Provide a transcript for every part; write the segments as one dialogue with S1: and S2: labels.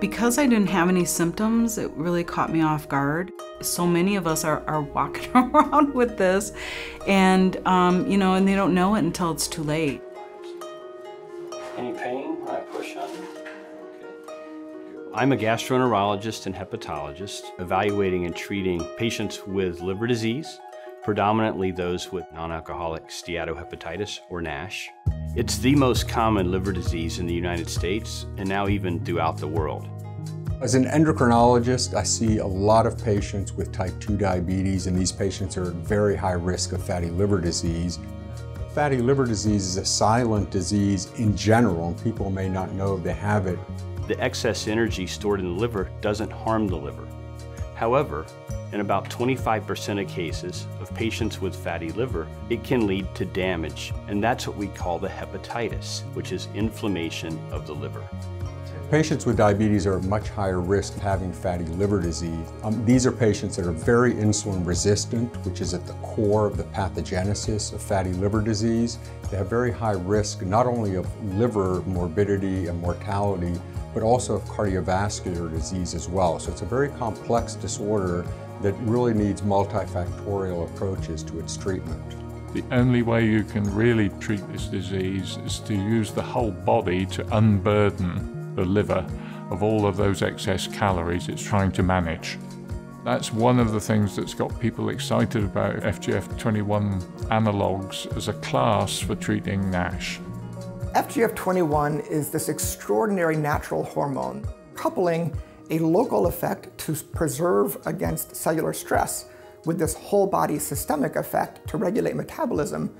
S1: Because I didn't have any symptoms, it really caught me off guard. So many of us are, are walking around with this, and um, you know, and they don't know it until it's too late.
S2: Any pain when I push on you? I'm a gastroenterologist and hepatologist evaluating and treating patients with liver disease, predominantly those with non-alcoholic steatohepatitis or NASH. It's the most common liver disease in the United States and now even throughout the world.
S3: As an endocrinologist, I see a lot of patients with type 2 diabetes, and these patients are at very high risk of fatty liver disease. Fatty liver disease is a silent disease in general, and people may not know they have it.
S2: The excess energy stored in the liver doesn't harm the liver. However, in about 25% of cases of patients with fatty liver, it can lead to damage, and that's what we call the hepatitis, which is inflammation of the liver.
S3: Patients with diabetes are at much higher risk of having fatty liver disease. Um, these are patients that are very insulin resistant, which is at the core of the pathogenesis of fatty liver disease. They have very high risk not only of liver morbidity and mortality, but also of cardiovascular disease as well. So it's a very complex disorder that really needs multifactorial approaches to its treatment.
S4: The only way you can really treat this disease is to use the whole body to unburden the liver of all of those excess calories it's trying to manage. That's one of the things that's got people excited about FGF21 analogues as a class for treating NASH.
S5: FGF21 is this extraordinary natural hormone coupling a local effect to preserve against cellular stress with this whole body systemic effect to regulate metabolism.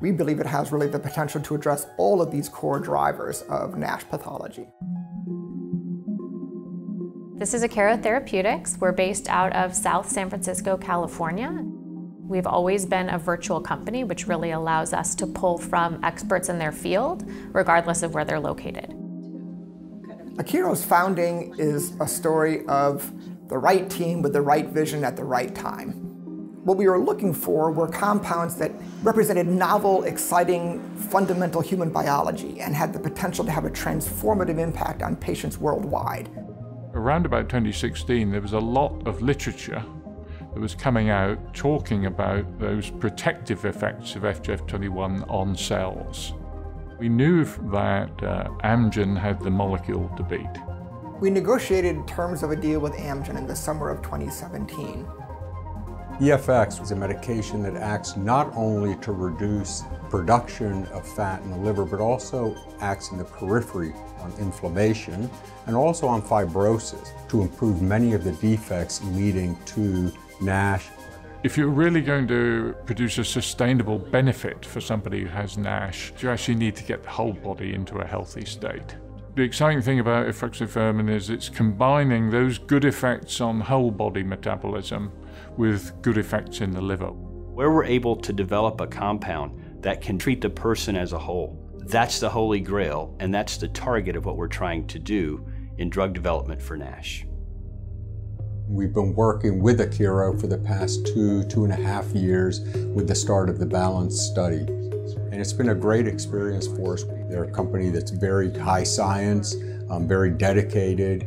S5: We believe it has really the potential to address all of these core drivers of NASH pathology.
S6: This is Akero Therapeutics. We're based out of South San Francisco, California. We've always been a virtual company, which really allows us to pull from experts in their field, regardless of where they're located.
S5: Akero's founding is a story of the right team with the right vision at the right time. What we were looking for were compounds that represented novel, exciting, fundamental human biology and had the potential to have a transformative impact on patients worldwide.
S4: Around about 2016, there was a lot of literature that was coming out talking about those protective effects of FGF21 on cells. We knew that uh, Amgen had the molecule to beat.
S5: We negotiated terms of a deal with Amgen in the summer of 2017.
S3: EFX is a medication that acts not only to reduce production of fat in the liver, but also acts in the periphery on inflammation and also on fibrosis to improve many of the defects leading to NASH.
S4: If you're really going to produce a sustainable benefit for somebody who has NASH, you actually need to get the whole body into a healthy state. The exciting thing about efruxifermin is it's combining those good effects on whole body metabolism with good effects in the liver.
S2: Where we're able to develop a compound that can treat the person as a whole, that's the holy grail, and that's the target of what we're trying to do in drug development for NASH.
S3: We've been working with Akero for the past two, two and a half years with the start of the BALANCE study. And it's been a great experience for us. They're a company that's very high science, um, very dedicated.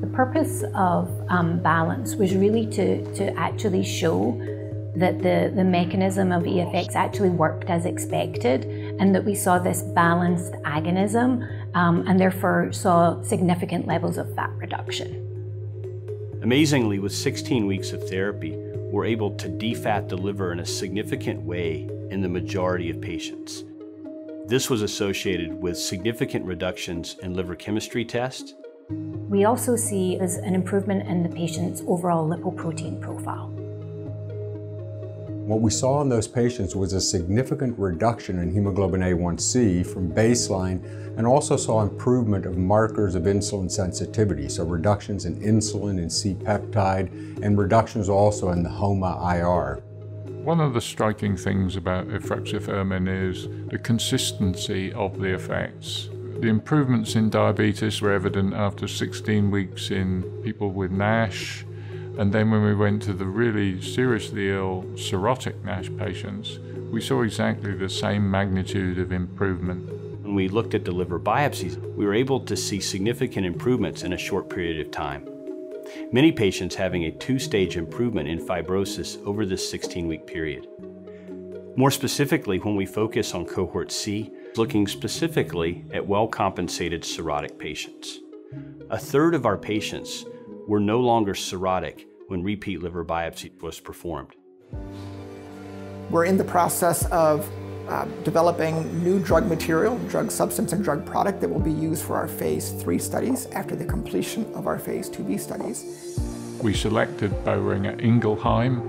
S7: The purpose of um, BALANCE was really to, to actually show that the, the mechanism of EFX actually worked as expected and that we saw this balanced agonism um, and therefore saw significant levels of fat reduction.
S2: Amazingly, with 16 weeks of therapy, we're able to defat the liver in a significant way in the majority of patients. This was associated with significant reductions in liver chemistry tests.
S7: We also see as an improvement in the patient's overall lipoprotein profile.
S3: What we saw in those patients was a significant reduction in hemoglobin A1C from baseline and also saw improvement of markers of insulin sensitivity, so reductions in insulin and C-peptide and reductions also in the HOMA-IR.
S4: One of the striking things about efruxifermin is the consistency of the effects. The improvements in diabetes were evident after 16 weeks in people with NASH, and then when we went to the really seriously ill cirrhotic NASH patients, we saw exactly the same magnitude of improvement.
S2: When we looked at the liver biopsies, we were able to see significant improvements in a short period of time. Many patients having a two-stage improvement in fibrosis over this 16-week period. More specifically, when we focus on cohort C, looking specifically at well-compensated cirrhotic patients. A third of our patients were no longer cirrhotic when repeat liver biopsy was performed.
S5: We're in the process of uh, developing new drug material, drug substance and drug product that will be used for our phase three studies after the completion of our phase 2b studies.
S4: We selected Boehringer Ingelheim,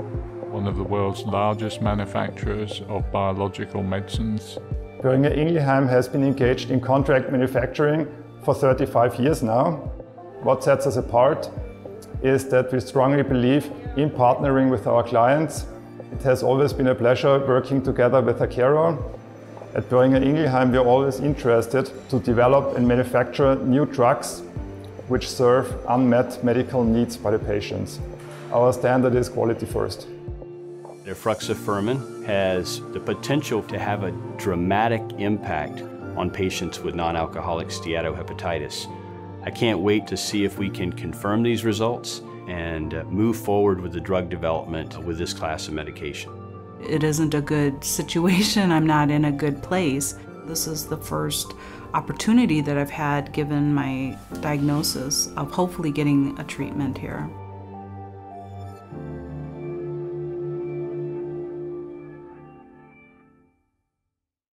S4: one of the world's largest manufacturers of biological medicines.
S8: Boehringer Ingelheim has been engaged in contract manufacturing for 35 years now. What sets us apart is that we strongly believe in partnering with our clients. It has always been a pleasure working together with Akero. At Boehringer Ingelheim, we are always interested to develop and manufacture new drugs which serve unmet medical needs by the patients. Our standard is quality first.
S2: Efruxifermin has the potential to have a dramatic impact on patients with non-alcoholic steatohepatitis. I can't wait to see if we can confirm these results and uh, move forward with the drug development with this class of medication.
S1: It isn't a good situation. I'm not in a good place. This is the first opportunity that I've had given my diagnosis of hopefully getting a treatment here.